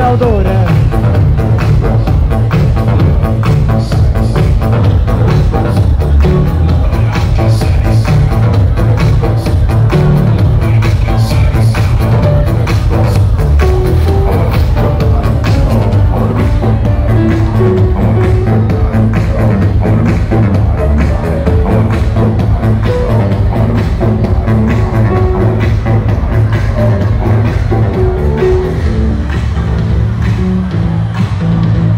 Valdorã